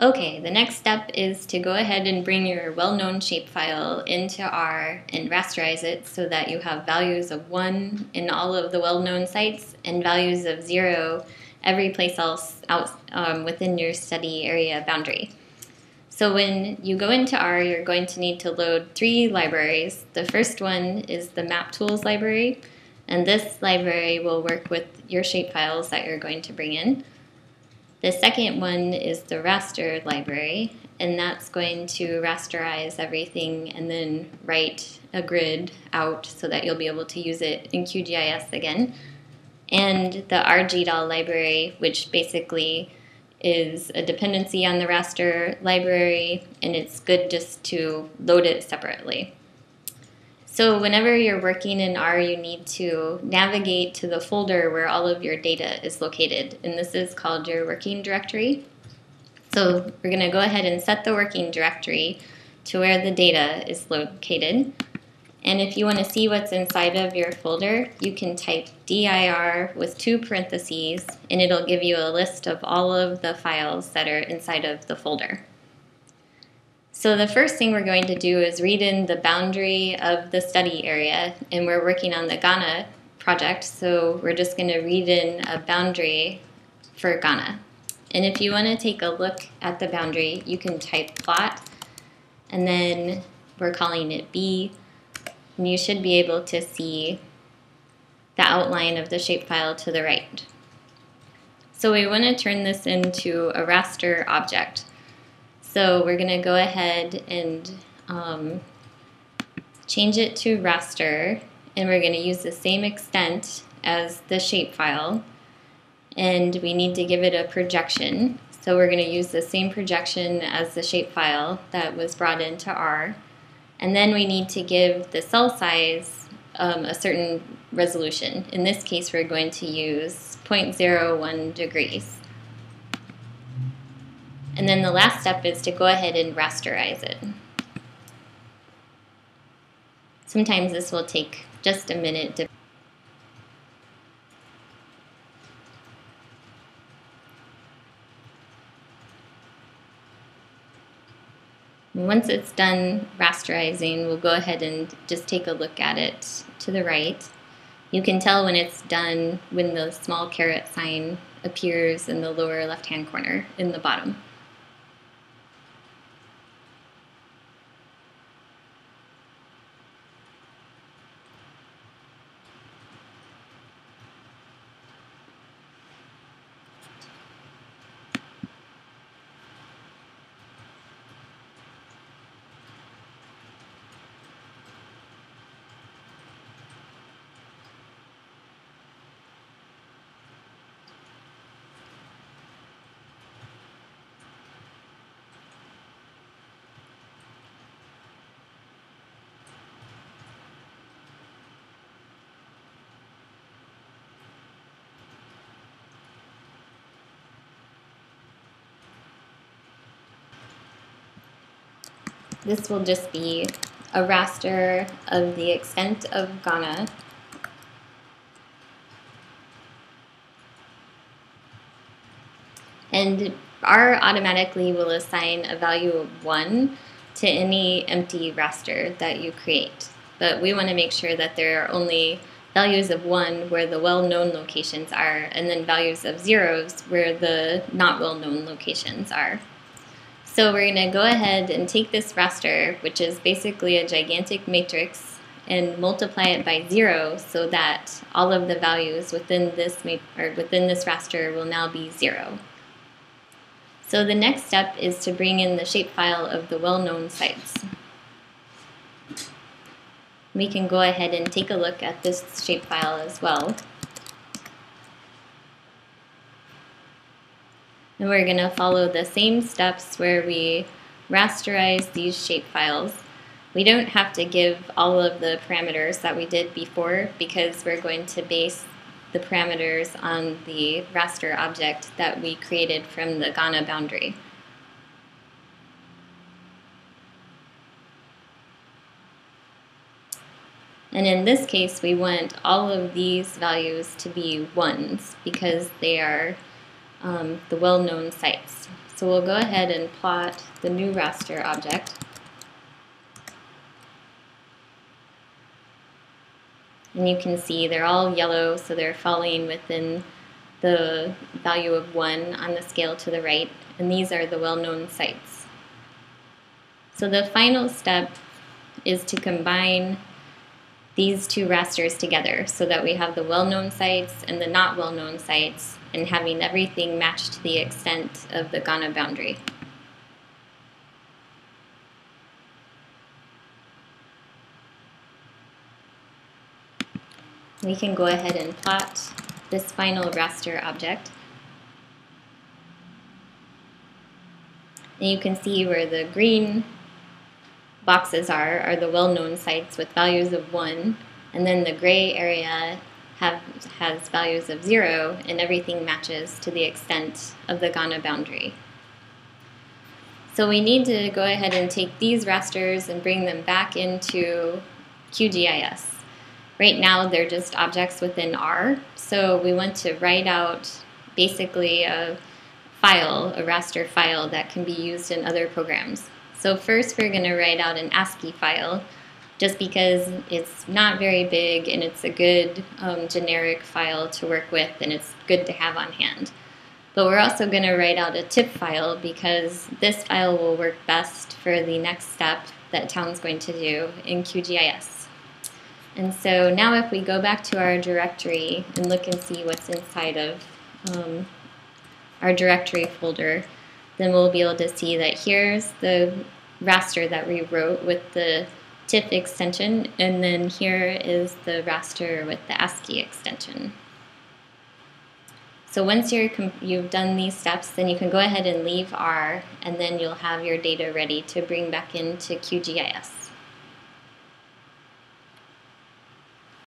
Okay, the next step is to go ahead and bring your well-known shapefile into R and rasterize it so that you have values of 1 in all of the well-known sites and values of 0 every place else out um, within your study area boundary. So when you go into R, you're going to need to load three libraries. The first one is the Map Tools library, and this library will work with your shapefiles that you're going to bring in. The second one is the raster library, and that's going to rasterize everything and then write a grid out so that you'll be able to use it in QGIS again. And the RGDAL library, which basically is a dependency on the raster library, and it's good just to load it separately. So whenever you're working in R, you need to navigate to the folder where all of your data is located, and this is called your working directory. So we're going to go ahead and set the working directory to where the data is located. And if you want to see what's inside of your folder, you can type dir with two parentheses, and it'll give you a list of all of the files that are inside of the folder. So the first thing we're going to do is read in the boundary of the study area, and we're working on the Ghana project, so we're just going to read in a boundary for Ghana. And if you want to take a look at the boundary, you can type plot, and then we're calling it B, and you should be able to see the outline of the shapefile to the right. So we want to turn this into a raster object. So we're going to go ahead and um, change it to raster, and we're going to use the same extent as the shapefile, and we need to give it a projection. So we're going to use the same projection as the shapefile that was brought into R. And then we need to give the cell size um, a certain resolution. In this case, we're going to use 0.01 degrees. And then the last step is to go ahead and rasterize it. Sometimes this will take just a minute to Once it's done rasterizing, we'll go ahead and just take a look at it to the right. You can tell when it's done when the small caret sign appears in the lower left-hand corner in the bottom. This will just be a raster of the extent of Ghana. And R automatically will assign a value of 1 to any empty raster that you create. But we want to make sure that there are only values of 1 where the well-known locations are, and then values of zeros where the not well-known locations are. So we're going to go ahead and take this raster, which is basically a gigantic matrix, and multiply it by zero so that all of the values within this or within this raster will now be zero. So the next step is to bring in the shapefile of the well-known sites. We can go ahead and take a look at this shapefile as well. And we're going to follow the same steps where we rasterize these shapefiles. We don't have to give all of the parameters that we did before because we're going to base the parameters on the raster object that we created from the Ghana boundary. And in this case, we want all of these values to be ones because they are um, the well-known sites. So we'll go ahead and plot the new raster object. And you can see they're all yellow, so they're falling within the value of 1 on the scale to the right, and these are the well-known sites. So the final step is to combine these two rasters together so that we have the well-known sites and the not well-known sites and having everything match to the extent of the Ghana boundary. We can go ahead and plot this final raster object. And you can see where the green boxes are, are the well-known sites with values of 1, and then the gray area have, has values of 0, and everything matches to the extent of the Ghana boundary. So we need to go ahead and take these rasters and bring them back into QGIS. Right now they're just objects within R, so we want to write out basically a file, a raster file that can be used in other programs. So first we're going to write out an ASCII file just because it's not very big and it's a good um, generic file to work with and it's good to have on hand. But we're also going to write out a TIFF file because this file will work best for the next step that Town's going to do in QGIS. And so now if we go back to our directory and look and see what's inside of um, our directory folder, then we'll be able to see that here's the raster that we wrote with the TIFF extension, and then here is the raster with the ASCII extension. So once you're you've done these steps, then you can go ahead and leave R, and then you'll have your data ready to bring back into QGIS.